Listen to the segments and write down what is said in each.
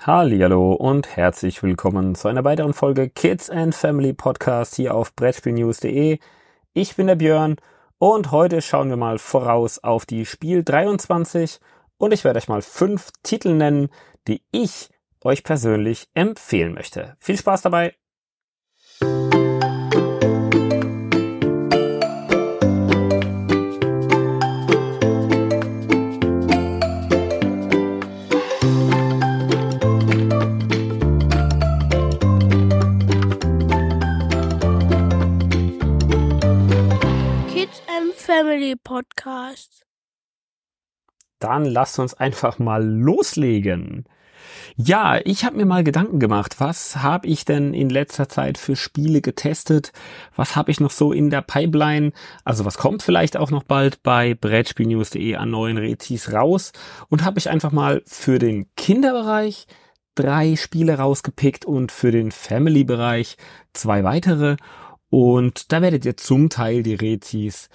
Hallo und herzlich willkommen zu einer weiteren Folge Kids and Family Podcast hier auf Brettspielnews.de. Ich bin der Björn und heute schauen wir mal voraus auf die Spiel 23 und ich werde euch mal fünf Titel nennen, die ich euch persönlich empfehlen möchte. Viel Spaß dabei! Family Podcast. Dann lasst uns einfach mal loslegen. Ja, ich habe mir mal Gedanken gemacht, was habe ich denn in letzter Zeit für Spiele getestet? Was habe ich noch so in der Pipeline? Also was kommt vielleicht auch noch bald bei Brettspielnews.de an neuen Rezis raus? Und habe ich einfach mal für den Kinderbereich drei Spiele rausgepickt und für den Family-Bereich zwei weitere. Und da werdet ihr zum Teil die Rezis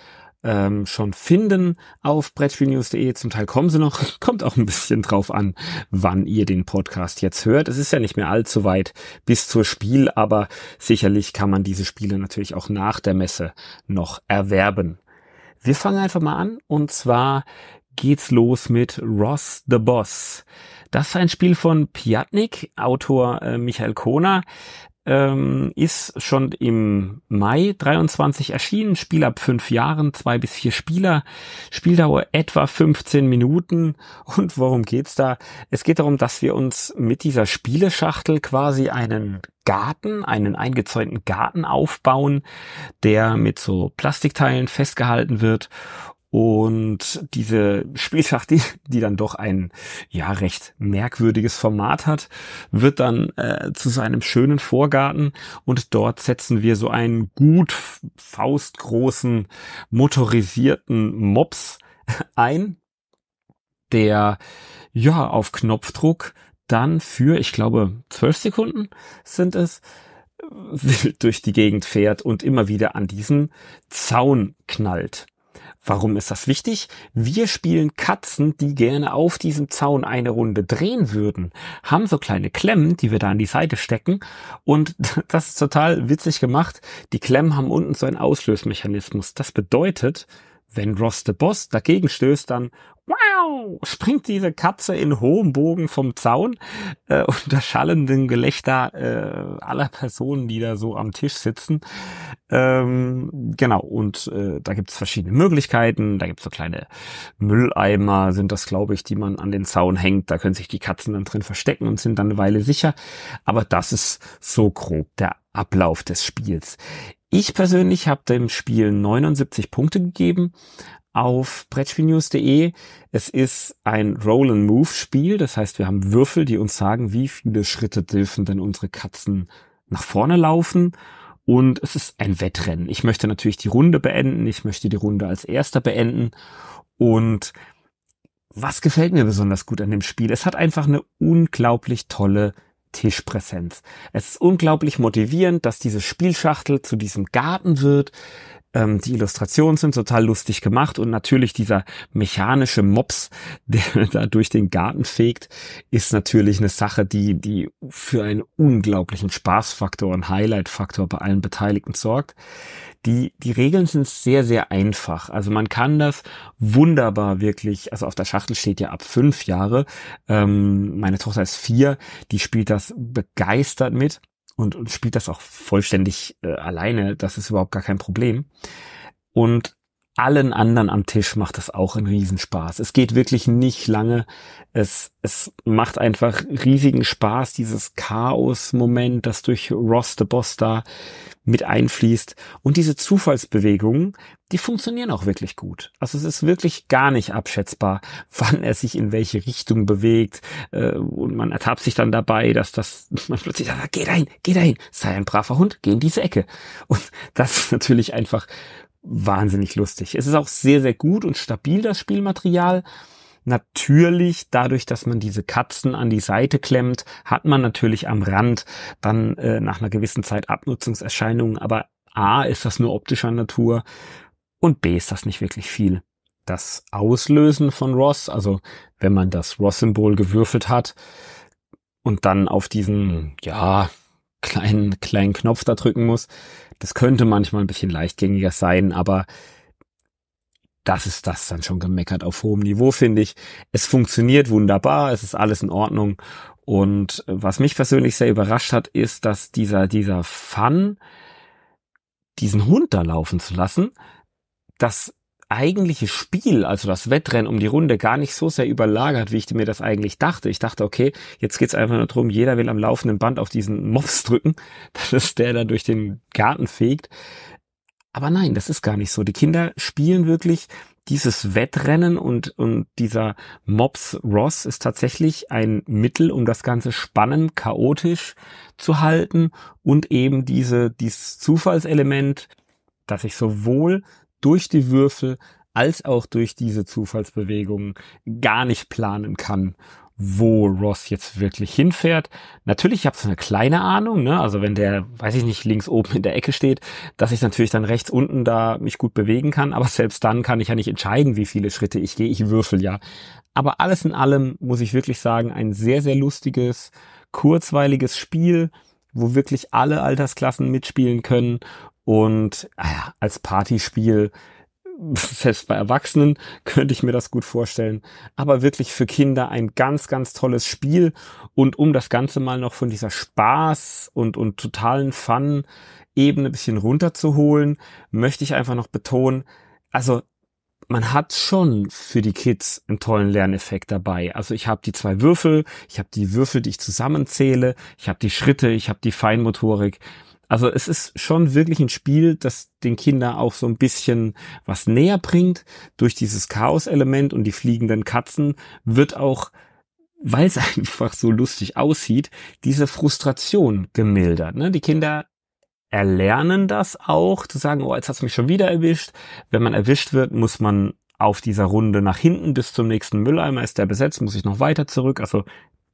ähm, schon finden auf Brettspielnews.de. Zum Teil kommen sie noch. Kommt auch ein bisschen drauf an, wann ihr den Podcast jetzt hört. Es ist ja nicht mehr allzu weit bis zur Spiel, aber sicherlich kann man diese Spiele natürlich auch nach der Messe noch erwerben. Wir fangen einfach mal an und zwar geht's los mit Ross the Boss. Das ist ein Spiel von Piatnik, Autor äh, Michael Kohner ähm, ist schon im Mai 23 erschienen. Spiel ab fünf Jahren, zwei bis vier Spieler. Spieldauer etwa 15 Minuten. Und worum geht's da? Es geht darum, dass wir uns mit dieser Spieleschachtel quasi einen Garten, einen eingezäunten Garten aufbauen, der mit so Plastikteilen festgehalten wird und diese Spielschacht, die, die dann doch ein ja recht merkwürdiges Format hat, wird dann äh, zu seinem schönen Vorgarten und dort setzen wir so einen gut faustgroßen motorisierten Mops ein, der ja auf Knopfdruck dann für, ich glaube, zwölf Sekunden sind es, wild durch die Gegend fährt und immer wieder an diesen Zaun knallt. Warum ist das wichtig? Wir spielen Katzen, die gerne auf diesem Zaun eine Runde drehen würden, haben so kleine Klemmen, die wir da an die Seite stecken und das ist total witzig gemacht. Die Klemmen haben unten so einen Auslösmechanismus. Das bedeutet, wenn Ross the Boss dagegen stößt, dann wow, springt diese Katze in hohem Bogen vom Zaun äh, unter schallenden Gelächter äh, aller Personen, die da so am Tisch sitzen. Ähm, genau, und äh, da gibt's verschiedene Möglichkeiten. Da gibt's so kleine Mülleimer, sind das, glaube ich, die man an den Zaun hängt. Da können sich die Katzen dann drin verstecken und sind dann eine Weile sicher. Aber das ist so grob der Ablauf des Spiels. Ich persönlich habe dem Spiel 79 Punkte gegeben auf Brettspielnews.de. Es ist ein Roll-and-Move-Spiel, das heißt, wir haben Würfel, die uns sagen, wie viele Schritte dürfen denn unsere Katzen nach vorne laufen. Und es ist ein Wettrennen. Ich möchte natürlich die Runde beenden. Ich möchte die Runde als erster beenden. Und was gefällt mir besonders gut an dem Spiel? Es hat einfach eine unglaublich tolle Tischpräsenz. Es ist unglaublich motivierend, dass diese Spielschachtel zu diesem Garten wird. Ähm, die Illustrationen sind total lustig gemacht und natürlich dieser mechanische Mops, der da durch den Garten fegt, ist natürlich eine Sache, die, die für einen unglaublichen Spaßfaktor und Highlight-Faktor bei allen Beteiligten sorgt. Die, die Regeln sind sehr, sehr einfach. Also man kann das wunderbar wirklich, also auf der Schachtel steht ja ab fünf Jahre. Ähm, meine Tochter ist vier, die spielt das begeistert mit und, und spielt das auch vollständig äh, alleine. Das ist überhaupt gar kein Problem. Und allen anderen am Tisch macht das auch einen Riesenspaß. Es geht wirklich nicht lange. Es, es macht einfach riesigen Spaß, dieses Chaos-Moment, das durch Ross the Boss da mit einfließt. Und diese Zufallsbewegungen, die funktionieren auch wirklich gut. Also es ist wirklich gar nicht abschätzbar, wann er sich in welche Richtung bewegt. Äh, und man ertappt sich dann dabei, dass das, man plötzlich sagt, geh dahin, geh dahin, sei ein braver Hund, geh in diese Ecke. Und das ist natürlich einfach wahnsinnig lustig. Es ist auch sehr, sehr gut und stabil, das Spielmaterial. Natürlich, dadurch, dass man diese Katzen an die Seite klemmt, hat man natürlich am Rand dann äh, nach einer gewissen Zeit Abnutzungserscheinungen. Aber A ist das nur optischer Natur und B ist das nicht wirklich viel. Das Auslösen von Ross, also wenn man das Ross-Symbol gewürfelt hat, und dann auf diesen, ja, kleinen, kleinen Knopf da drücken muss. Das könnte manchmal ein bisschen leichtgängiger sein, aber das ist das dann schon gemeckert auf hohem Niveau, finde ich. Es funktioniert wunderbar, es ist alles in Ordnung. Und was mich persönlich sehr überrascht hat, ist, dass dieser, dieser Fun, diesen Hund da laufen zu lassen, das eigentliche Spiel, also das Wettrennen um die Runde, gar nicht so sehr überlagert, wie ich mir das eigentlich dachte. Ich dachte, okay, jetzt geht's einfach nur darum, jeder will am laufenden Band auf diesen Mops drücken, dass der da durch den Garten fegt. Aber nein, das ist gar nicht so. Die Kinder spielen wirklich dieses Wettrennen und, und dieser Mops Ross ist tatsächlich ein Mittel, um das Ganze spannend, chaotisch zu halten und eben diese, dieses Zufallselement, dass ich sowohl durch die Würfel als auch durch diese Zufallsbewegungen gar nicht planen kann, wo Ross jetzt wirklich hinfährt. Natürlich, ich habe so eine kleine Ahnung, ne? Also wenn der, weiß ich nicht, links oben in der Ecke steht, dass ich natürlich dann rechts unten da mich gut bewegen kann, aber selbst dann kann ich ja nicht entscheiden, wie viele Schritte ich gehe. Ich würfel ja. Aber alles in allem muss ich wirklich sagen, ein sehr, sehr lustiges, kurzweiliges Spiel, wo wirklich alle Altersklassen mitspielen können und ah als Partyspiel, selbst bei Erwachsenen könnte ich mir das gut vorstellen, aber wirklich für Kinder ein ganz, ganz tolles Spiel. Und um das Ganze mal noch von dieser Spaß und, und totalen Fun Ebene ein bisschen runterzuholen, möchte ich einfach noch betonen, also man hat schon für die Kids einen tollen Lerneffekt dabei. Also ich habe die zwei Würfel, ich habe die Würfel, die ich zusammenzähle, ich habe die Schritte, ich habe die Feinmotorik. Also es ist schon wirklich ein Spiel, das den Kindern auch so ein bisschen was näher bringt. Durch dieses Chaos-Element und die fliegenden Katzen wird auch, weil es einfach so lustig aussieht, diese Frustration gemildert. Ne? Die Kinder erlernen das auch, zu sagen, oh, jetzt hat's mich schon wieder erwischt. Wenn man erwischt wird, muss man auf dieser Runde nach hinten bis zum nächsten Mülleimer ist der besetzt, muss ich noch weiter zurück. Also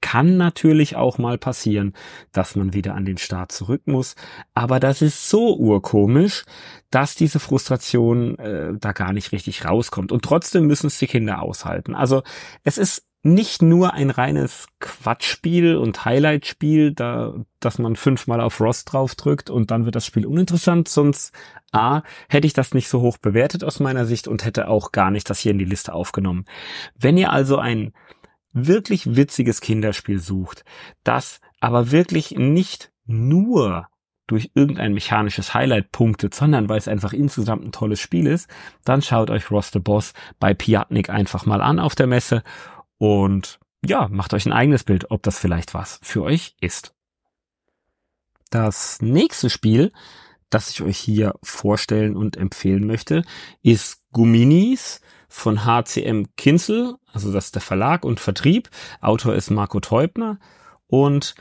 kann natürlich auch mal passieren, dass man wieder an den Start zurück muss. Aber das ist so urkomisch, dass diese Frustration äh, da gar nicht richtig rauskommt. Und trotzdem müssen es die Kinder aushalten. Also es ist nicht nur ein reines Quatschspiel und Highlightspiel, da, dass man fünfmal auf Ross drauf drückt und dann wird das Spiel uninteressant, sonst A, hätte ich das nicht so hoch bewertet aus meiner Sicht und hätte auch gar nicht das hier in die Liste aufgenommen. Wenn ihr also ein wirklich witziges Kinderspiel sucht, das aber wirklich nicht nur durch irgendein mechanisches Highlight punktet, sondern weil es einfach insgesamt ein tolles Spiel ist, dann schaut euch Ross the Boss bei Piatnik einfach mal an auf der Messe und ja, macht euch ein eigenes Bild, ob das vielleicht was für euch ist. Das nächste Spiel, das ich euch hier vorstellen und empfehlen möchte, ist Guminis von HCM Kinzel, also das ist der Verlag und Vertrieb. Autor ist Marco Teubner und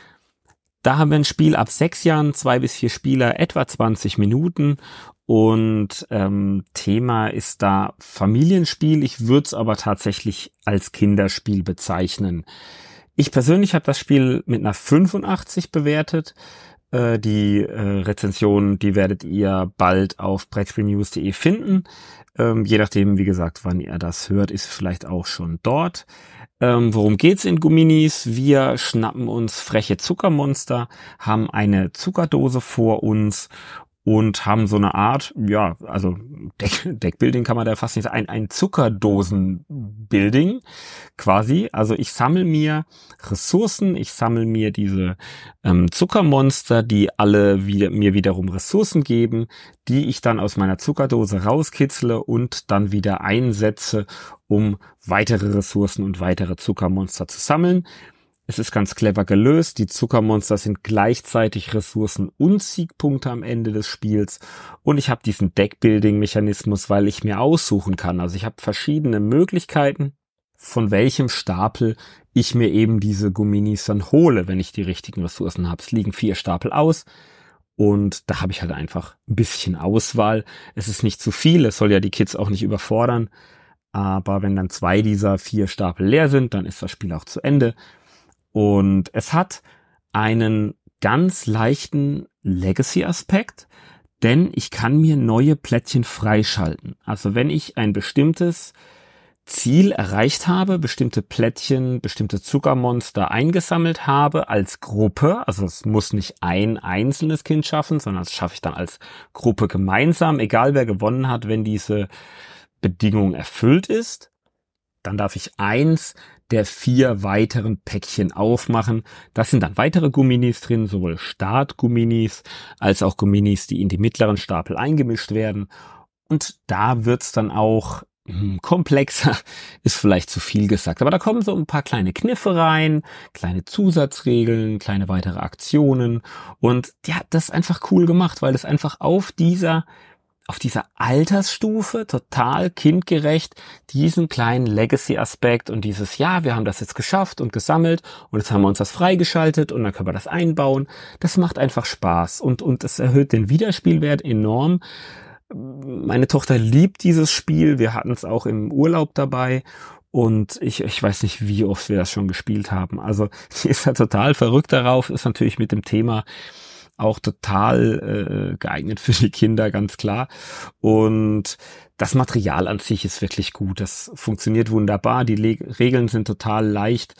da haben wir ein Spiel ab sechs Jahren, zwei bis vier Spieler, etwa 20 Minuten und ähm, Thema ist da Familienspiel. Ich würde es aber tatsächlich als Kinderspiel bezeichnen. Ich persönlich habe das Spiel mit einer 85 bewertet. Äh, die äh, Rezension, die werdet ihr bald auf brettspielnews.de finden. Ähm, je nachdem, wie gesagt, wann ihr das hört, ist vielleicht auch schon dort. Ähm, worum geht's in Guminis? Wir schnappen uns freche Zuckermonster, haben eine Zuckerdose vor uns und haben so eine Art, ja, also Deck, Deckbuilding kann man da fast nicht sagen, ein, Zuckerdosenbuilding quasi. Also ich sammle mir Ressourcen, ich sammle mir diese ähm, Zuckermonster, die alle wieder, mir wiederum Ressourcen geben, die ich dann aus meiner Zuckerdose rauskitzle und dann wieder einsetze, um weitere Ressourcen und weitere Zuckermonster zu sammeln. Es ist ganz clever gelöst. Die Zuckermonster sind gleichzeitig Ressourcen und Siegpunkte am Ende des Spiels. Und ich habe diesen Deckbuilding-Mechanismus, weil ich mir aussuchen kann. Also ich habe verschiedene Möglichkeiten, von welchem Stapel ich mir eben diese Guminis dann hole, wenn ich die richtigen Ressourcen habe. Es liegen vier Stapel aus. Und da habe ich halt einfach ein bisschen Auswahl. Es ist nicht zu viel, es soll ja die Kids auch nicht überfordern. Aber wenn dann zwei dieser vier Stapel leer sind, dann ist das Spiel auch zu Ende. Und es hat einen ganz leichten Legacy-Aspekt, denn ich kann mir neue Plättchen freischalten. Also wenn ich ein bestimmtes Ziel erreicht habe, bestimmte Plättchen, bestimmte Zuckermonster eingesammelt habe als Gruppe. Also es muss nicht ein einzelnes Kind schaffen, sondern das schaffe ich dann als Gruppe gemeinsam, egal wer gewonnen hat, wenn diese Bedingung erfüllt ist. Dann darf ich eins der vier weiteren Päckchen aufmachen. Das sind dann weitere Gumminis drin, sowohl Startgumminis als auch Gumminis, die in die mittleren Stapel eingemischt werden. Und da wird's dann auch hm, komplexer, ist vielleicht zu viel gesagt. Aber da kommen so ein paar kleine Kniffe rein, kleine Zusatzregeln, kleine weitere Aktionen. Und ja, das ist einfach cool gemacht, weil es einfach auf dieser auf dieser Altersstufe total kindgerecht diesen kleinen Legacy-Aspekt und dieses, ja, wir haben das jetzt geschafft und gesammelt und jetzt haben wir uns das freigeschaltet und dann können wir das einbauen. Das macht einfach Spaß und, und es erhöht den Wiederspielwert enorm. Meine Tochter liebt dieses Spiel. Wir hatten es auch im Urlaub dabei und ich, ich weiß nicht, wie oft wir das schon gespielt haben. Also sie ist ja total verrückt darauf, ist natürlich mit dem Thema auch total äh, geeignet für die Kinder, ganz klar. Und das Material an sich ist wirklich gut. Das funktioniert wunderbar. Die Le Regeln sind total leicht.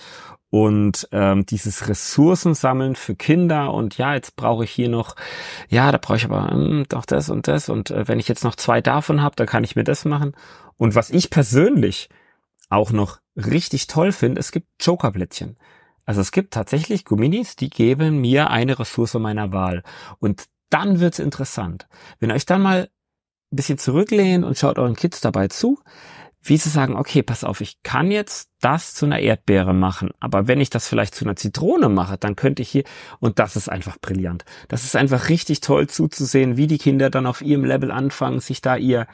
Und ähm, dieses Ressourcensammeln für Kinder und ja, jetzt brauche ich hier noch, ja, da brauche ich aber hm, doch das und das. Und äh, wenn ich jetzt noch zwei davon habe, dann kann ich mir das machen. Und was ich persönlich auch noch richtig toll finde, es gibt Jokerblättchen. Also es gibt tatsächlich Gumminis, die geben mir eine Ressource meiner Wahl. Und dann wird's interessant. Wenn ihr euch dann mal ein bisschen zurücklehnt und schaut euren Kids dabei zu, wie sie sagen, okay, pass auf, ich kann jetzt das zu einer Erdbeere machen, aber wenn ich das vielleicht zu einer Zitrone mache, dann könnte ich hier, und das ist einfach brillant. Das ist einfach richtig toll zuzusehen, wie die Kinder dann auf ihrem Level anfangen, sich da ihr,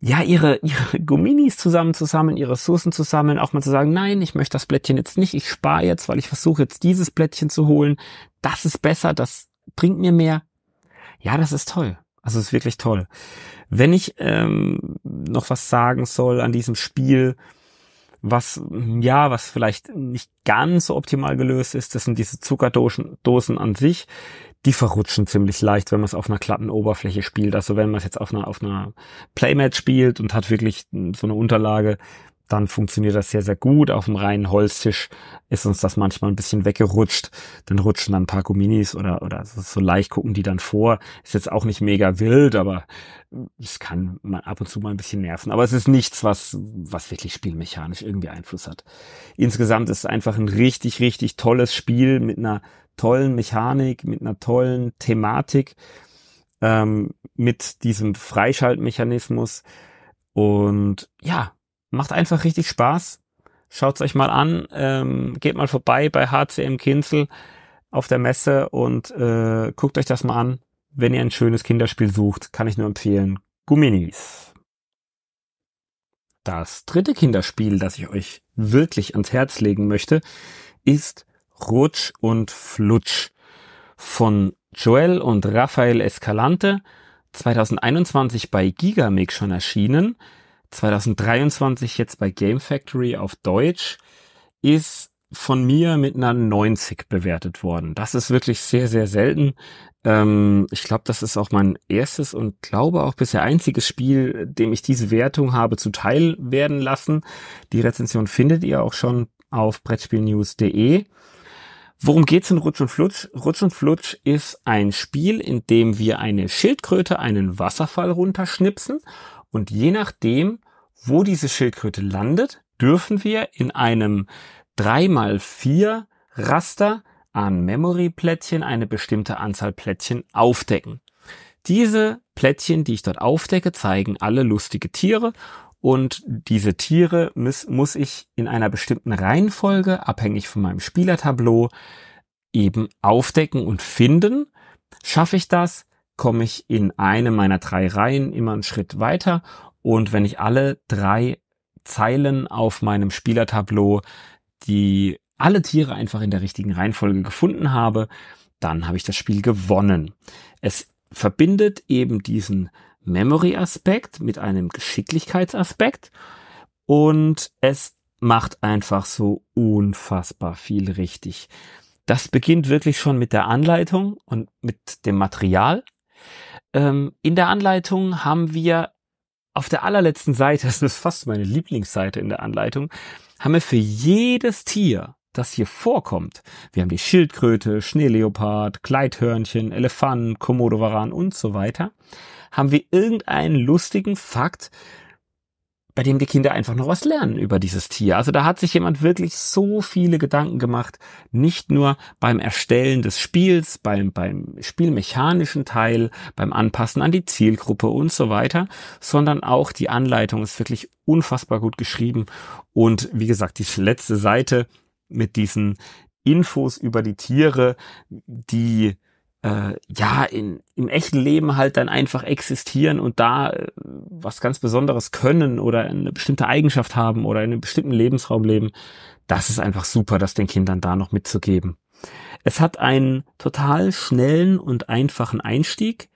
ja, ihre, ihre Gumminis zusammen zu sammeln, ihre Ressourcen zu sammeln, auch mal zu sagen, nein, ich möchte das Blättchen jetzt nicht, ich spare jetzt, weil ich versuche jetzt dieses Blättchen zu holen. Das ist besser, das bringt mir mehr. Ja, das ist toll. Also es ist wirklich toll. Wenn ich ähm, noch was sagen soll an diesem Spiel, was ja, was vielleicht nicht ganz so optimal gelöst ist, das sind diese Zuckerdosen Dosen an sich die verrutschen ziemlich leicht, wenn man es auf einer glatten Oberfläche spielt. Also wenn man es jetzt auf einer, auf einer Playmat spielt und hat wirklich so eine Unterlage, dann funktioniert das sehr, sehr gut. Auf dem reinen Holztisch ist uns das manchmal ein bisschen weggerutscht. Dann rutschen dann ein paar Gumminis oder, oder so leicht gucken die dann vor. Ist jetzt auch nicht mega wild, aber es kann man ab und zu mal ein bisschen nerven. Aber es ist nichts, was, was wirklich spielmechanisch irgendwie Einfluss hat. Insgesamt ist es einfach ein richtig, richtig tolles Spiel mit einer tollen Mechanik, mit einer tollen Thematik, ähm, mit diesem Freischaltmechanismus. Und ja, macht einfach richtig Spaß. Schaut's euch mal an, ähm, geht mal vorbei bei HCM Kinzel auf der Messe und äh, guckt euch das mal an. Wenn ihr ein schönes Kinderspiel sucht, kann ich nur empfehlen. Gumminis. Das dritte Kinderspiel, das ich euch wirklich ans Herz legen möchte, ist Rutsch und Flutsch von Joel und Raphael Escalante, 2021 bei Gigamix schon erschienen, 2023 jetzt bei Game Factory auf Deutsch, ist von mir mit einer 90 bewertet worden. Das ist wirklich sehr, sehr selten. Ähm, ich glaube, das ist auch mein erstes und glaube auch bisher einziges Spiel, dem ich diese Wertung habe zuteil werden lassen. Die Rezension findet ihr auch schon auf brettspielnews.de. Worum geht's in Rutsch und Flutsch? Rutsch und Flutsch ist ein Spiel, in dem wir eine Schildkröte einen Wasserfall runterschnipsen und je nachdem, wo diese Schildkröte landet, dürfen wir in einem 3x4 Raster an Memory-Plättchen eine bestimmte Anzahl Plättchen aufdecken. Diese Plättchen, die ich dort aufdecke, zeigen alle lustige Tiere und diese Tiere muss, muss ich in einer bestimmten Reihenfolge, abhängig von meinem Spielertableau, eben aufdecken und finden. Schaffe ich das, komme ich in eine meiner drei Reihen immer einen Schritt weiter und wenn ich alle drei Zeilen auf meinem Spielertableau die alle Tiere einfach in der richtigen Reihenfolge gefunden habe, dann habe ich das Spiel gewonnen. Es verbindet eben diesen Memory-Aspekt mit einem Geschicklichkeitsaspekt und es macht einfach so unfassbar viel richtig. Das beginnt wirklich schon mit der Anleitung und mit dem Material. Ähm, in der Anleitung haben wir auf der allerletzten Seite, das ist fast meine Lieblingsseite in der Anleitung, haben wir für jedes Tier, das hier vorkommt, wir haben die Schildkröte, Schneeleopard, Gleithörnchen, Elefant, Komodowaran und so weiter, haben wir irgendeinen lustigen Fakt, bei dem die Kinder einfach noch was lernen über dieses Tier. Also da hat sich jemand wirklich so viele Gedanken gemacht, nicht nur beim Erstellen des Spiels, beim, beim spielmechanischen Teil, beim Anpassen an die Zielgruppe und so weiter, sondern auch die Anleitung ist wirklich unfassbar gut geschrieben. Und wie gesagt, diese letzte Seite mit diesen Infos über die Tiere, die äh, ja in, im echten Leben halt dann einfach existieren und da äh, was ganz Besonderes können oder eine bestimmte Eigenschaft haben oder in einem bestimmten Lebensraum leben, das ist einfach super, das den Kindern da noch mitzugeben. Es hat einen total schnellen und einfachen Einstieg.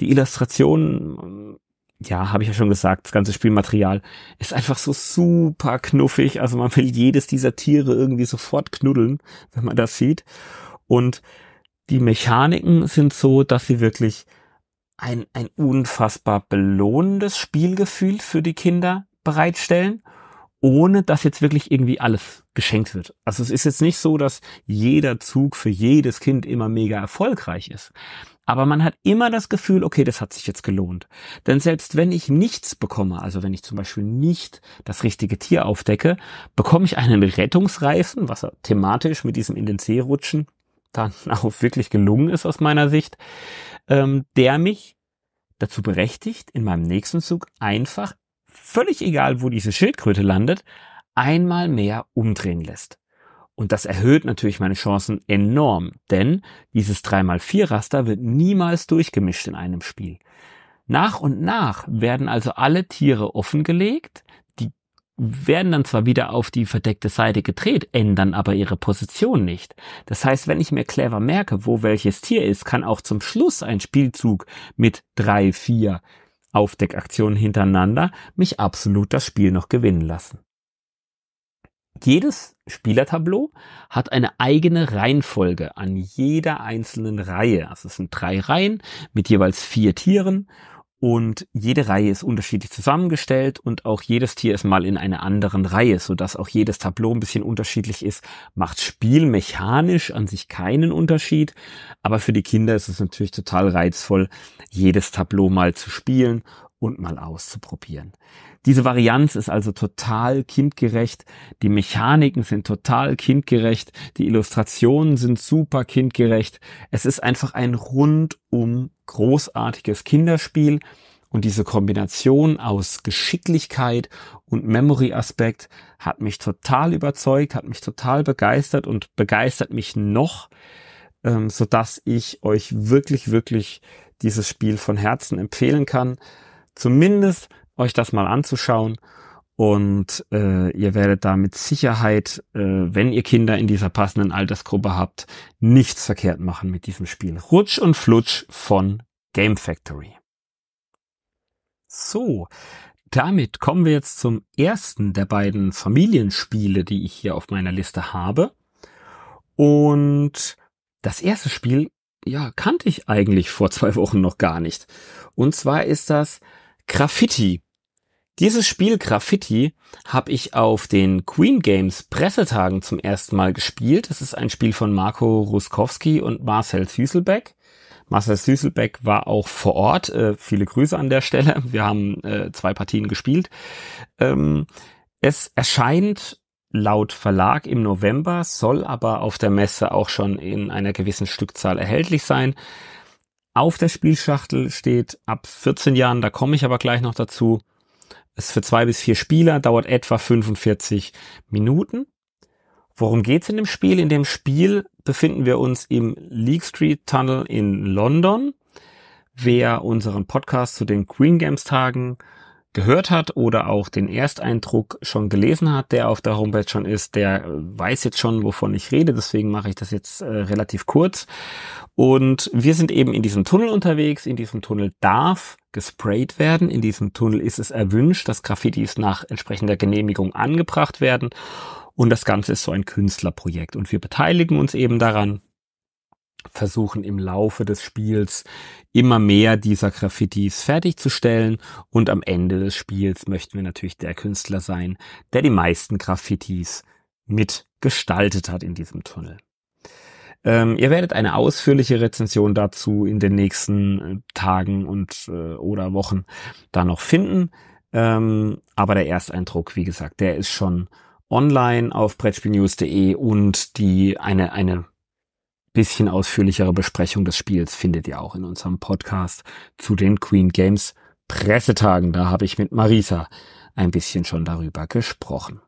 Die Illustration, ja, habe ich ja schon gesagt, das ganze Spielmaterial ist einfach so super knuffig. Also man will jedes dieser Tiere irgendwie sofort knuddeln, wenn man das sieht. Und die Mechaniken sind so, dass sie wirklich ein, ein unfassbar belohnendes Spielgefühl für die Kinder bereitstellen, ohne dass jetzt wirklich irgendwie alles geschenkt wird. Also es ist jetzt nicht so, dass jeder Zug für jedes Kind immer mega erfolgreich ist. Aber man hat immer das Gefühl, okay, das hat sich jetzt gelohnt. Denn selbst wenn ich nichts bekomme, also wenn ich zum Beispiel nicht das richtige Tier aufdecke, bekomme ich einen Rettungsreifen, was thematisch mit diesem in den See rutschen dann auch wirklich gelungen ist aus meiner Sicht, ähm, der mich dazu berechtigt, in meinem nächsten Zug einfach, völlig egal, wo diese Schildkröte landet, einmal mehr umdrehen lässt. Und das erhöht natürlich meine Chancen enorm, denn dieses 3x4-Raster wird niemals durchgemischt in einem Spiel. Nach und nach werden also alle Tiere offengelegt, werden dann zwar wieder auf die verdeckte Seite gedreht, ändern aber ihre Position nicht. Das heißt, wenn ich mir clever merke, wo welches Tier ist, kann auch zum Schluss ein Spielzug mit drei, vier Aufdeckaktionen hintereinander mich absolut das Spiel noch gewinnen lassen. Jedes Spielertableau hat eine eigene Reihenfolge an jeder einzelnen Reihe. Also es sind drei Reihen mit jeweils vier Tieren und jede Reihe ist unterschiedlich zusammengestellt und auch jedes Tier ist mal in einer anderen Reihe, so dass auch jedes Tableau ein bisschen unterschiedlich ist. Macht spielmechanisch an sich keinen Unterschied, aber für die Kinder ist es natürlich total reizvoll, jedes Tableau mal zu spielen und mal auszuprobieren. Diese Varianz ist also total kindgerecht, die Mechaniken sind total kindgerecht, die Illustrationen sind super kindgerecht. Es ist einfach ein rundum großartiges Kinderspiel und diese Kombination aus Geschicklichkeit und Memory-Aspekt hat mich total überzeugt, hat mich total begeistert und begeistert mich noch, ähm, so dass ich euch wirklich, wirklich dieses Spiel von Herzen empfehlen kann. Zumindest euch das mal anzuschauen. Und äh, ihr werdet da mit Sicherheit, äh, wenn ihr Kinder in dieser passenden Altersgruppe habt, nichts verkehrt machen mit diesem Spiel. Rutsch und Flutsch von Game Factory. So, damit kommen wir jetzt zum ersten der beiden Familienspiele, die ich hier auf meiner Liste habe. Und das erste Spiel, ja, kannte ich eigentlich vor zwei Wochen noch gar nicht. Und zwar ist das Graffiti. Dieses Spiel Graffiti habe ich auf den Queen Games Pressetagen zum ersten Mal gespielt. Das ist ein Spiel von Marco Ruskowski und Marcel Süßelbeck. Marcel Süßelbeck war auch vor Ort. Äh, viele Grüße an der Stelle. Wir haben äh, zwei Partien gespielt. Ähm, es erscheint laut Verlag im November, soll aber auf der Messe auch schon in einer gewissen Stückzahl erhältlich sein. Auf der Spielschachtel steht ab 14 Jahren, da komme ich aber gleich noch dazu. Ist für zwei bis vier Spieler, dauert etwa 45 Minuten. Worum geht's in dem Spiel? In dem Spiel befinden wir uns im League Street Tunnel in London. Wer unseren Podcast zu den Green Games Tagen gehört hat oder auch den Ersteindruck schon gelesen hat, der auf der Homepage schon ist, der weiß jetzt schon, wovon ich rede. Deswegen mache ich das jetzt äh, relativ kurz. Und wir sind eben in diesem Tunnel unterwegs. In diesem Tunnel darf gesprayt werden. In diesem Tunnel ist es erwünscht, dass Graffitis nach entsprechender Genehmigung angebracht werden. Und das Ganze ist so ein Künstlerprojekt. Und wir beteiligen uns eben daran. Versuchen im Laufe des Spiels immer mehr dieser Graffitis fertigzustellen und am Ende des Spiels möchten wir natürlich der Künstler sein, der die meisten Graffitis mitgestaltet hat in diesem Tunnel. Ähm, ihr werdet eine ausführliche Rezension dazu in den nächsten äh, Tagen und äh, oder Wochen da noch finden. Ähm, aber der Ersteindruck, wie gesagt, der ist schon online auf brettspielnews.de und die eine eine bisschen ausführlichere Besprechung des Spiels findet ihr auch in unserem Podcast zu den Queen Games Pressetagen. Da habe ich mit Marisa ein bisschen schon darüber gesprochen.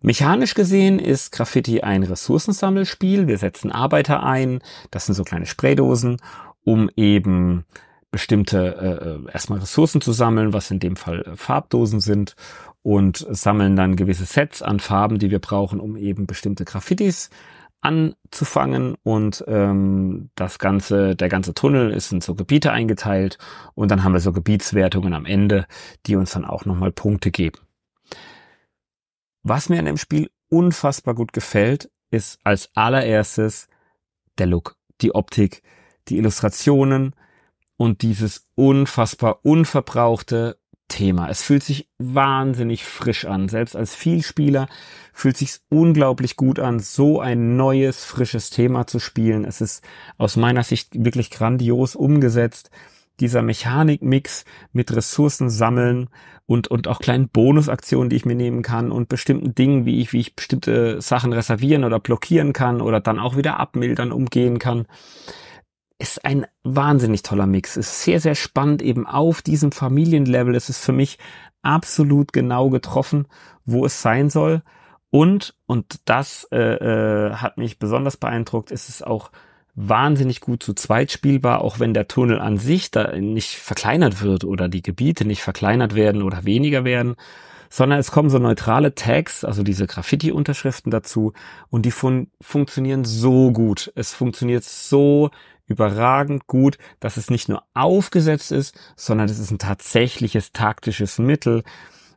Mechanisch gesehen ist Graffiti ein Ressourcensammelspiel. Wir setzen Arbeiter ein, das sind so kleine Spraydosen, um eben bestimmte äh, erstmal Ressourcen zu sammeln, was in dem Fall äh, Farbdosen sind und sammeln dann gewisse Sets an Farben, die wir brauchen, um eben bestimmte Graffitis anzufangen und ähm, das ganze, der ganze Tunnel ist in so Gebiete eingeteilt und dann haben wir so Gebietswertungen am Ende, die uns dann auch nochmal Punkte geben. Was mir an dem Spiel unfassbar gut gefällt, ist als allererstes der Look, die Optik, die Illustrationen und dieses unfassbar unverbrauchte Thema. Es fühlt sich wahnsinnig frisch an. Selbst als Vielspieler fühlt sich unglaublich gut an, so ein neues, frisches Thema zu spielen. Es ist aus meiner Sicht wirklich grandios umgesetzt. Dieser Mechanikmix mit Ressourcen sammeln und, und auch kleinen Bonusaktionen, die ich mir nehmen kann und bestimmten Dingen, wie ich, wie ich bestimmte Sachen reservieren oder blockieren kann oder dann auch wieder abmildern, umgehen kann ist ein wahnsinnig toller Mix. Ist sehr, sehr spannend eben auf diesem Familienlevel. Es ist für mich absolut genau getroffen, wo es sein soll. Und, und das äh, äh, hat mich besonders beeindruckt, ist es auch wahnsinnig gut zu zweit spielbar, auch wenn der Tunnel an sich da nicht verkleinert wird oder die Gebiete nicht verkleinert werden oder weniger werden, sondern es kommen so neutrale Tags, also diese Graffiti-Unterschriften dazu und die fun funktionieren so gut. Es funktioniert so überragend gut, dass es nicht nur aufgesetzt ist, sondern es ist ein tatsächliches taktisches Mittel.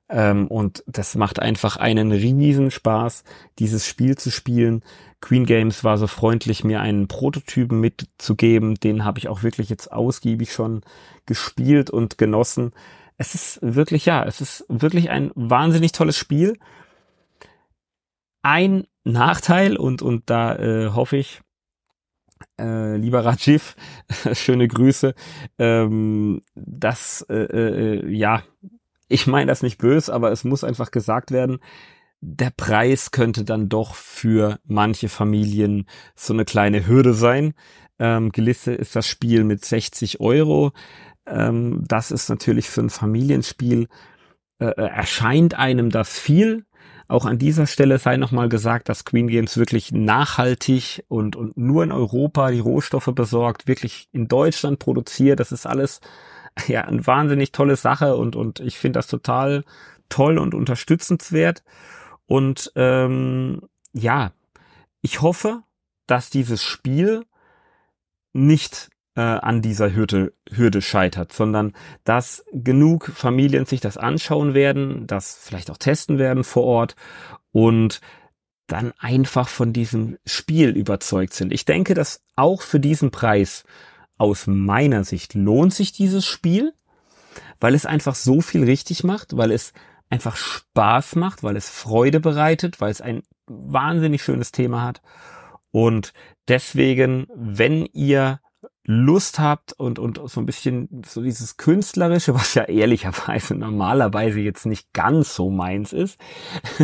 Ähm, und das macht einfach einen riesen Spaß, dieses Spiel zu spielen. Queen Games war so freundlich, mir einen Prototypen mitzugeben. Den habe ich auch wirklich jetzt ausgiebig schon gespielt und genossen. Es ist wirklich, ja, es ist wirklich ein wahnsinnig tolles Spiel. Ein Nachteil und, und da äh, hoffe ich, äh, lieber Rajiv, schöne Grüße. Ähm, das, äh, äh, ja, ich meine das nicht böse, aber es muss einfach gesagt werden. Der Preis könnte dann doch für manche Familien so eine kleine Hürde sein. Ähm, gelistet ist das Spiel mit 60 Euro. Ähm, das ist natürlich für ein Familienspiel, äh, äh erscheint einem das viel, auch an dieser Stelle sei nochmal gesagt, dass Queen Games wirklich nachhaltig und, und nur in Europa die Rohstoffe besorgt, wirklich in Deutschland produziert. Das ist alles ja eine wahnsinnig tolle Sache und, und ich finde das total toll und unterstützenswert. Und ähm, ja, ich hoffe, dass dieses Spiel nicht äh, an dieser Hürde, Hürde scheitert, sondern dass genug Familien sich das anschauen werden, das vielleicht auch testen werden vor Ort und dann einfach von diesem Spiel überzeugt sind. Ich denke, dass auch für diesen Preis aus meiner Sicht lohnt sich dieses Spiel, weil es einfach so viel richtig macht, weil es einfach Spaß macht, weil es Freude bereitet, weil es ein wahnsinnig schönes Thema hat. Und deswegen, wenn ihr Lust habt und, und so ein bisschen so dieses Künstlerische, was ja ehrlicherweise normalerweise jetzt nicht ganz so meins ist,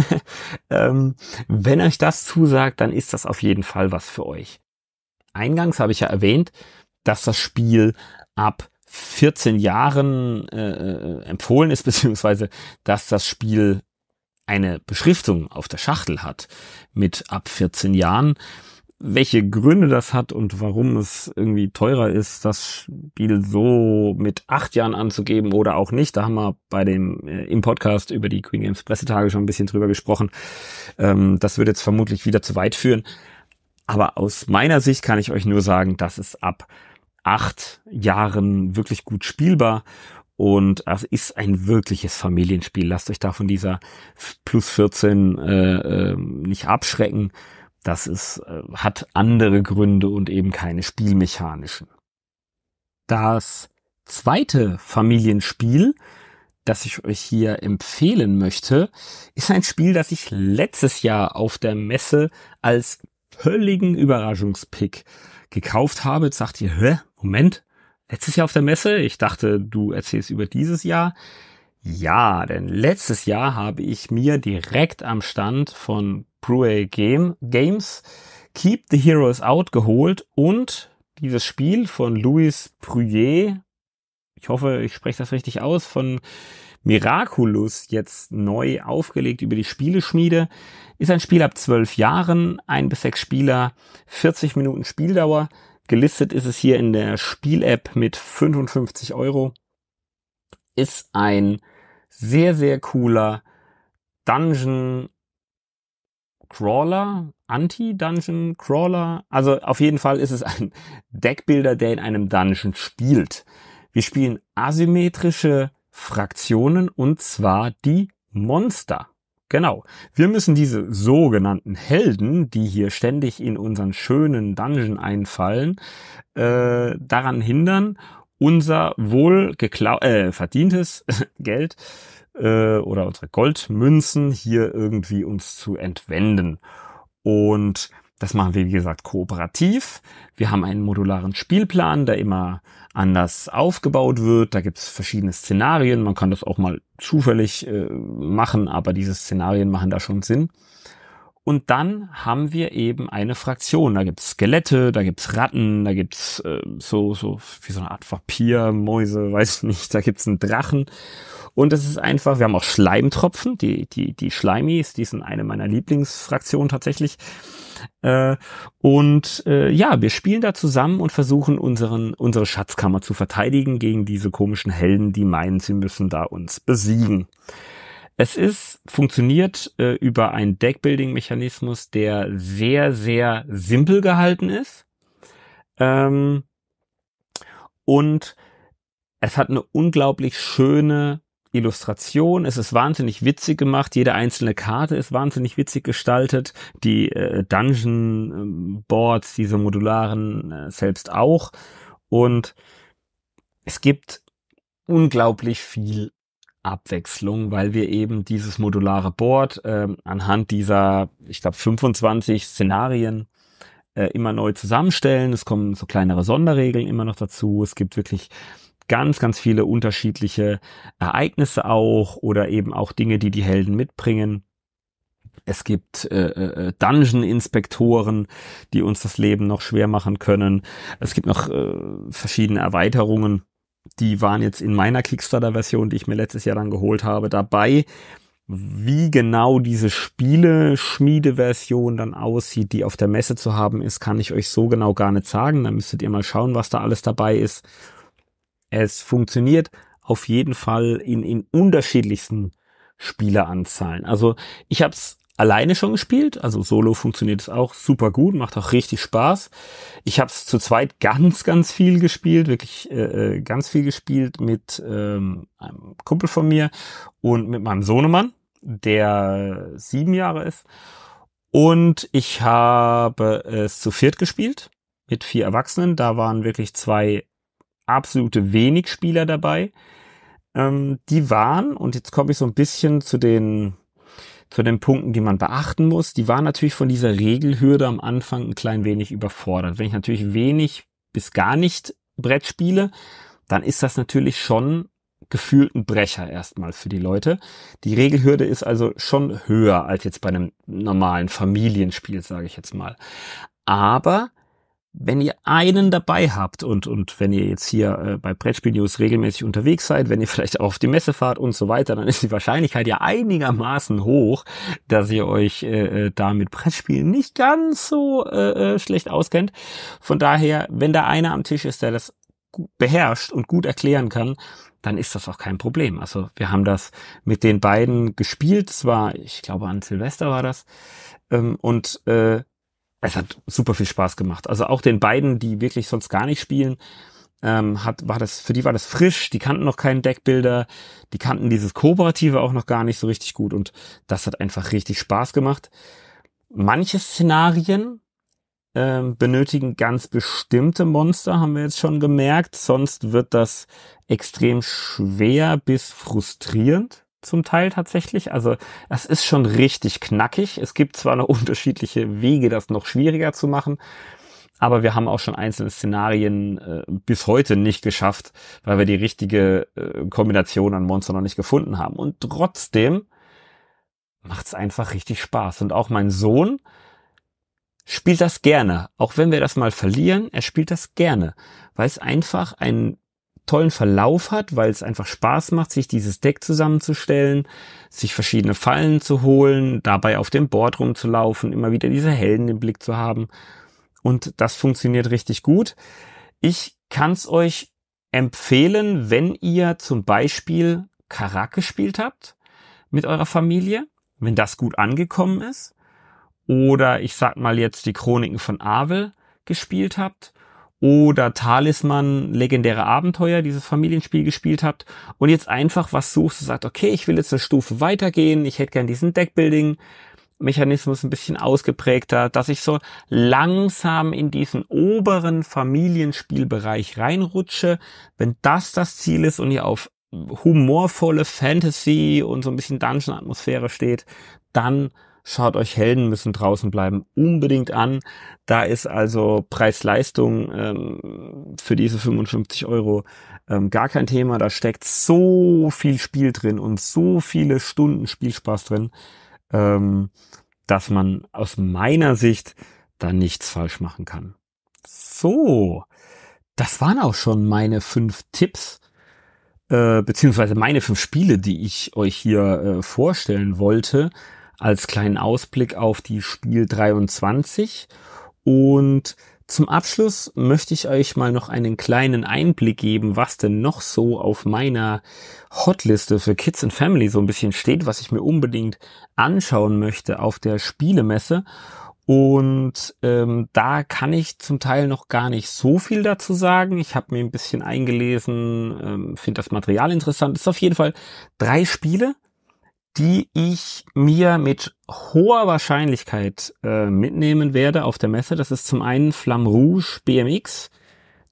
ähm, wenn euch das zusagt, dann ist das auf jeden Fall was für euch. Eingangs habe ich ja erwähnt, dass das Spiel ab 14 Jahren äh, äh, empfohlen ist, beziehungsweise dass das Spiel eine Beschriftung auf der Schachtel hat mit ab 14 Jahren welche Gründe das hat und warum es irgendwie teurer ist, das Spiel so mit acht Jahren anzugeben oder auch nicht. Da haben wir bei dem äh, im Podcast über die Queen Games Pressetage schon ein bisschen drüber gesprochen. Ähm, das würde jetzt vermutlich wieder zu weit führen. Aber aus meiner Sicht kann ich euch nur sagen, dass es ab acht Jahren wirklich gut spielbar und es ist ein wirkliches Familienspiel. Lasst euch da von dieser plus 14 äh, äh, nicht abschrecken das ist, äh, hat andere Gründe und eben keine spielmechanischen. Das zweite Familienspiel, das ich euch hier empfehlen möchte, ist ein Spiel, das ich letztes Jahr auf der Messe als völligen Überraschungspick gekauft habe. Jetzt sagt ihr, hä, Moment, letztes Jahr auf der Messe? Ich dachte, du erzählst über dieses Jahr. Ja, denn letztes Jahr habe ich mir direkt am Stand von Bruay Game, Games Keep the Heroes Out geholt und dieses Spiel von Louis Bruyet, ich hoffe, ich spreche das richtig aus, von Miraculous jetzt neu aufgelegt über die Spieleschmiede. Ist ein Spiel ab zwölf Jahren, ein bis sechs Spieler, 40 Minuten Spieldauer. Gelistet ist es hier in der Spiel-App mit 55 Euro. Ist ein sehr, sehr cooler Dungeon Crawler, Anti-Dungeon Crawler. Also auf jeden Fall ist es ein Deckbilder, der in einem Dungeon spielt. Wir spielen asymmetrische Fraktionen und zwar die Monster. Genau. Wir müssen diese sogenannten Helden, die hier ständig in unseren schönen Dungeon einfallen, äh, daran hindern, unser wohl äh, verdientes Geld äh, oder unsere Goldmünzen hier irgendwie uns zu entwenden. Und das machen wir, wie gesagt, kooperativ. Wir haben einen modularen Spielplan, der immer anders aufgebaut wird. Da gibt es verschiedene Szenarien. Man kann das auch mal zufällig äh, machen, aber diese Szenarien machen da schon Sinn. Und dann haben wir eben eine Fraktion. Da gibt's Skelette, da gibt's Ratten, da gibt's äh, so, so wie so eine Art Vampirmäuse, weiß ich nicht. Da gibt's einen Drachen. Und es ist einfach, wir haben auch Schleimtropfen, die, die, die Schleimis, die sind eine meiner Lieblingsfraktionen tatsächlich. Äh, und äh, ja, wir spielen da zusammen und versuchen unseren, unsere Schatzkammer zu verteidigen gegen diese komischen Helden, die meinen, sie müssen da uns besiegen. Es ist, funktioniert äh, über einen Deckbuilding-Mechanismus, der sehr, sehr simpel gehalten ist. Ähm, und es hat eine unglaublich schöne Illustration. Es ist wahnsinnig witzig gemacht. Jede einzelne Karte ist wahnsinnig witzig gestaltet. Die äh, Dungeon ähm, Boards, diese modularen äh, selbst auch. Und es gibt unglaublich viel Abwechslung, weil wir eben dieses modulare Board äh, anhand dieser, ich glaube, 25 Szenarien äh, immer neu zusammenstellen. Es kommen so kleinere Sonderregeln immer noch dazu. Es gibt wirklich ganz, ganz viele unterschiedliche Ereignisse auch oder eben auch Dinge, die die Helden mitbringen. Es gibt äh, äh, Dungeon-Inspektoren, die uns das Leben noch schwer machen können. Es gibt noch äh, verschiedene Erweiterungen. Die waren jetzt in meiner Kickstarter-Version, die ich mir letztes Jahr dann geholt habe, dabei. Wie genau diese Spiele-Schmiede-Version dann aussieht, die auf der Messe zu haben ist, kann ich euch so genau gar nicht sagen. Da müsstet ihr mal schauen, was da alles dabei ist. Es funktioniert auf jeden Fall in, in unterschiedlichsten Spieleranzahlen. Also ich habe es alleine schon gespielt, also solo funktioniert es auch super gut, macht auch richtig Spaß. Ich habe es zu zweit ganz, ganz viel gespielt, wirklich äh, äh, ganz viel gespielt mit ähm, einem Kumpel von mir und mit meinem Sohnemann, der sieben Jahre ist. Und ich habe es zu viert gespielt mit vier Erwachsenen. Da waren wirklich zwei absolute wenig Spieler dabei. Ähm, die waren, und jetzt komme ich so ein bisschen zu den, zu den Punkten, die man beachten muss, die waren natürlich von dieser Regelhürde am Anfang ein klein wenig überfordert. Wenn ich natürlich wenig bis gar nicht Brett spiele, dann ist das natürlich schon gefühlt ein Brecher erstmal für die Leute. Die Regelhürde ist also schon höher als jetzt bei einem normalen Familienspiel, sage ich jetzt mal. Aber wenn ihr einen dabei habt und, und wenn ihr jetzt hier äh, bei Brettspiel News regelmäßig unterwegs seid, wenn ihr vielleicht auch auf die Messe fahrt und so weiter, dann ist die Wahrscheinlichkeit ja einigermaßen hoch, dass ihr euch äh, äh da mit Brettspielen nicht ganz so äh, äh, schlecht auskennt. Von daher, wenn da einer am Tisch ist, der das beherrscht und gut erklären kann, dann ist das auch kein Problem. Also wir haben das mit den beiden gespielt. Es war, ich glaube, an Silvester war das. Ähm, und äh, es hat super viel Spaß gemacht. Also auch den beiden, die wirklich sonst gar nicht spielen, ähm, hat, war das, für die war das frisch, die kannten noch keinen Deckbilder, die kannten dieses Kooperative auch noch gar nicht so richtig gut und das hat einfach richtig Spaß gemacht. Manche Szenarien ähm, benötigen ganz bestimmte Monster, haben wir jetzt schon gemerkt. Sonst wird das extrem schwer bis frustrierend zum Teil tatsächlich. Also es ist schon richtig knackig. Es gibt zwar noch unterschiedliche Wege, das noch schwieriger zu machen, aber wir haben auch schon einzelne Szenarien äh, bis heute nicht geschafft, weil wir die richtige äh, Kombination an Monstern noch nicht gefunden haben. Und trotzdem macht's einfach richtig Spaß. Und auch mein Sohn spielt das gerne. Auch wenn wir das mal verlieren, er spielt das gerne, weil es einfach einen tollen Verlauf hat, weil es einfach Spaß macht, sich dieses Deck zusammenzustellen, sich verschiedene Fallen zu holen, dabei auf dem Board rumzulaufen, immer wieder diese Helden im Blick zu haben. Und das funktioniert richtig gut. Ich kann es euch empfehlen, wenn ihr zum Beispiel Karak gespielt habt mit eurer Familie, wenn das gut angekommen ist. Oder ich sag mal jetzt die Chroniken von Avel gespielt habt oder Talisman legendäre Abenteuer, dieses Familienspiel gespielt habt und jetzt einfach was suchst und sagt, okay, ich will jetzt eine Stufe weitergehen, ich hätte gern diesen Deckbuilding Mechanismus ein bisschen ausgeprägter, dass ich so langsam in diesen oberen Familienspielbereich reinrutsche. Wenn das das Ziel ist und ihr auf humorvolle Fantasy und so ein bisschen Dungeon-Atmosphäre steht, dann Schaut euch Helden müssen draußen bleiben unbedingt an. Da ist also Preis-Leistung ähm, für diese 55 Euro ähm, gar kein Thema. Da steckt so viel Spiel drin und so viele Stunden Spielspaß drin, ähm, dass man aus meiner Sicht da nichts falsch machen kann. So, das waren auch schon meine fünf Tipps äh, beziehungsweise meine fünf Spiele, die ich euch hier äh, vorstellen wollte als kleinen Ausblick auf die Spiel 23. Und zum Abschluss möchte ich euch mal noch einen kleinen Einblick geben, was denn noch so auf meiner Hotliste für Kids and Family so ein bisschen steht, was ich mir unbedingt anschauen möchte auf der Spielemesse. Und ähm, da kann ich zum Teil noch gar nicht so viel dazu sagen. Ich habe mir ein bisschen eingelesen, ähm, finde das Material interessant. Es ist auf jeden Fall drei Spiele, die ich mir mit hoher Wahrscheinlichkeit äh, mitnehmen werde auf der Messe. Das ist zum einen Flamme Rouge BMX.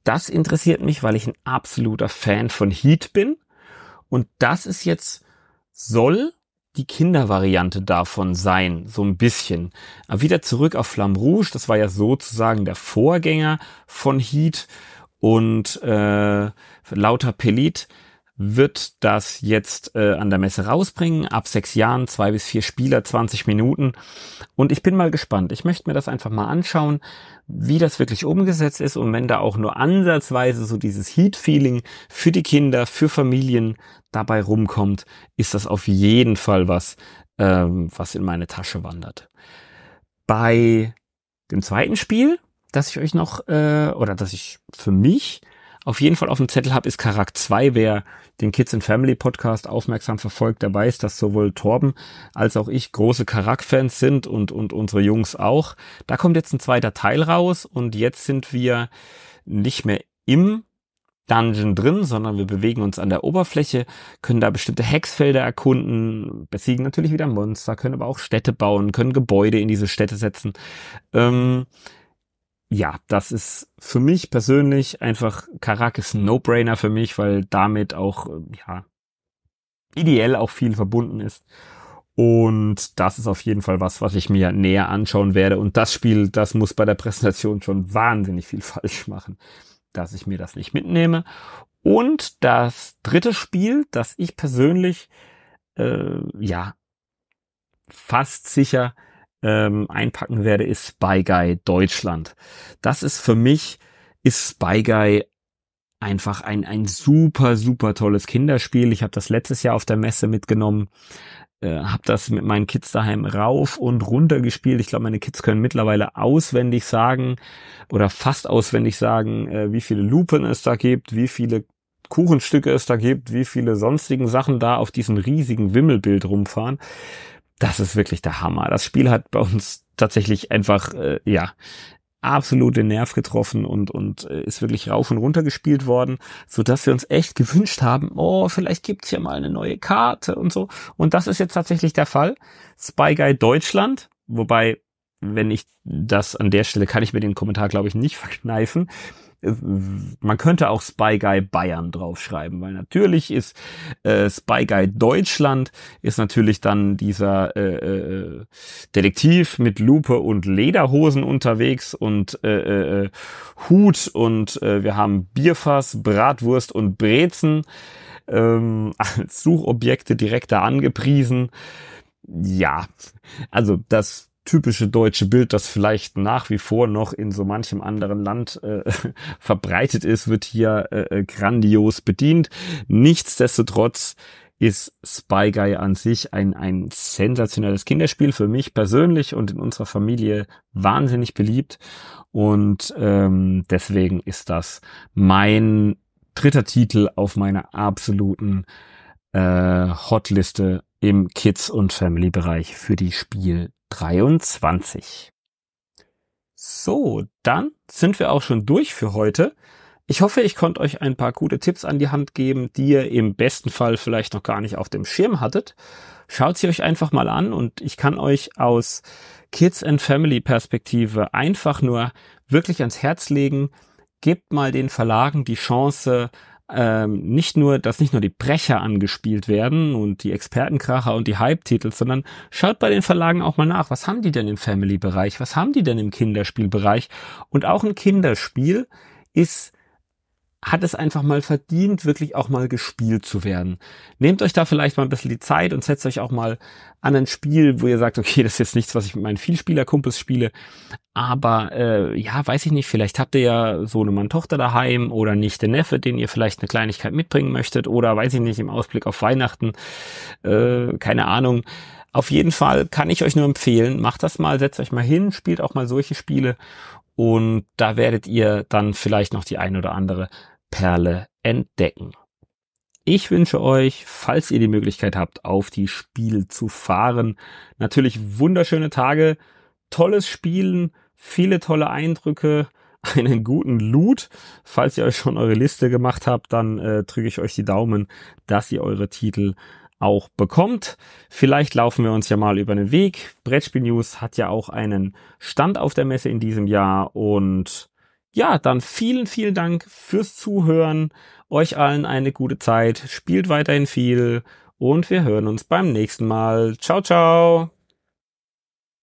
Das interessiert mich, weil ich ein absoluter Fan von Heat bin. Und das ist jetzt, soll die Kindervariante davon sein, so ein bisschen. Aber wieder zurück auf Flamme Rouge, das war ja sozusagen der Vorgänger von Heat und äh, lauter Pelit wird das jetzt äh, an der Messe rausbringen. Ab sechs Jahren, zwei bis vier Spieler, 20 Minuten. Und ich bin mal gespannt. Ich möchte mir das einfach mal anschauen, wie das wirklich umgesetzt ist. Und wenn da auch nur ansatzweise so dieses Heat-Feeling für die Kinder, für Familien dabei rumkommt, ist das auf jeden Fall was, ähm, was in meine Tasche wandert. Bei dem zweiten Spiel, das ich euch noch, äh, oder das ich für mich auf jeden Fall auf dem Zettel habe, ist Karak 2. Wer den Kids and Family Podcast aufmerksam verfolgt, der weiß, dass sowohl Torben als auch ich große Karak-Fans sind und, und unsere Jungs auch. Da kommt jetzt ein zweiter Teil raus und jetzt sind wir nicht mehr im Dungeon drin, sondern wir bewegen uns an der Oberfläche, können da bestimmte Hexfelder erkunden, besiegen natürlich wieder Monster, können aber auch Städte bauen, können Gebäude in diese Städte setzen. Ähm, ja, das ist für mich persönlich einfach Karak ist ein No-Brainer für mich, weil damit auch, äh, ja, ideell auch viel verbunden ist. Und das ist auf jeden Fall was, was ich mir näher anschauen werde. Und das Spiel, das muss bei der Präsentation schon wahnsinnig viel falsch machen, dass ich mir das nicht mitnehme. Und das dritte Spiel, das ich persönlich, äh, ja, fast sicher ähm, einpacken werde, ist Spy Guy Deutschland. Das ist für mich, ist Spy Guy einfach ein, ein super, super tolles Kinderspiel. Ich habe das letztes Jahr auf der Messe mitgenommen, äh, habe das mit meinen Kids daheim rauf und runter gespielt. Ich glaube, meine Kids können mittlerweile auswendig sagen oder fast auswendig sagen, äh, wie viele Lupen es da gibt, wie viele Kuchenstücke es da gibt, wie viele sonstigen Sachen da auf diesem riesigen Wimmelbild rumfahren das ist wirklich der Hammer. Das Spiel hat bei uns tatsächlich einfach, äh, ja, absolut den Nerv getroffen und, und äh, ist wirklich rauf und runter gespielt worden, so dass wir uns echt gewünscht haben, oh, vielleicht gibt's ja mal eine neue Karte und so. Und das ist jetzt tatsächlich der Fall. Spy Guy Deutschland, wobei wenn ich das an der Stelle kann ich mir den Kommentar, glaube ich, nicht verkneifen. Man könnte auch Spy Guy Bayern draufschreiben, weil natürlich ist äh, Spy Guy Deutschland ist natürlich dann dieser äh, äh, Detektiv mit Lupe und Lederhosen unterwegs und äh, äh, Hut und äh, wir haben Bierfass, Bratwurst und Brezen ähm, als Suchobjekte direkt da angepriesen. Ja, also das typische deutsche Bild, das vielleicht nach wie vor noch in so manchem anderen Land äh, verbreitet ist, wird hier äh, äh, grandios bedient. Nichtsdestotrotz ist Spy Guy an sich ein, ein sensationelles Kinderspiel für mich persönlich und in unserer Familie wahnsinnig beliebt. Und ähm, deswegen ist das mein dritter Titel auf meiner absoluten äh, Hotliste im Kids- und Family-Bereich für die Spiel 23. So, dann sind wir auch schon durch für heute. Ich hoffe, ich konnte euch ein paar gute Tipps an die Hand geben, die ihr im besten Fall vielleicht noch gar nicht auf dem Schirm hattet. Schaut sie euch einfach mal an und ich kann euch aus Kids and Family Perspektive einfach nur wirklich ans Herz legen. Gebt mal den Verlagen die Chance, ähm, nicht nur, dass nicht nur die Brecher angespielt werden und die Expertenkracher und die Hype-Titel, sondern schaut bei den Verlagen auch mal nach, was haben die denn im Family-Bereich, was haben die denn im Kinderspielbereich? Und auch ein Kinderspiel ist hat es einfach mal verdient, wirklich auch mal gespielt zu werden. Nehmt euch da vielleicht mal ein bisschen die Zeit und setzt euch auch mal an ein Spiel, wo ihr sagt, okay, das ist jetzt nichts, was ich mit meinen Vielspielerkumpels spiele, aber äh, ja, weiß ich nicht, vielleicht habt ihr ja so eine Mann-Tochter daheim oder nicht den Neffe, den ihr vielleicht eine Kleinigkeit mitbringen möchtet oder weiß ich nicht, im Ausblick auf Weihnachten, äh, keine Ahnung. Auf jeden Fall kann ich euch nur empfehlen, macht das mal, setzt euch mal hin, spielt auch mal solche Spiele und da werdet ihr dann vielleicht noch die ein oder andere Perle entdecken. Ich wünsche euch, falls ihr die Möglichkeit habt, auf die Spiel zu fahren, natürlich wunderschöne Tage, tolles Spielen, viele tolle Eindrücke, einen guten Loot. Falls ihr euch schon eure Liste gemacht habt, dann äh, drücke ich euch die Daumen, dass ihr eure Titel auch bekommt. Vielleicht laufen wir uns ja mal über den Weg. Brettspiel News hat ja auch einen Stand auf der Messe in diesem Jahr und ja, dann vielen, vielen Dank fürs Zuhören. Euch allen eine gute Zeit. Spielt weiterhin viel und wir hören uns beim nächsten Mal. Ciao, ciao.